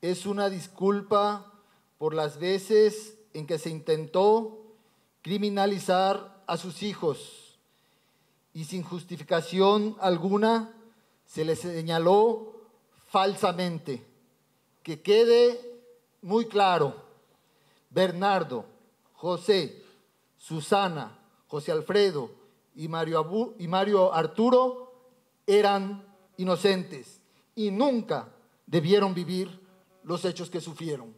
es una disculpa por las veces en que se intentó criminalizar a sus hijos y sin justificación alguna se les señaló falsamente. Que quede muy claro, Bernardo, José, Susana, José Alfredo y Mario, y Mario Arturo eran inocentes y nunca debieron vivir los hechos que sufrieron.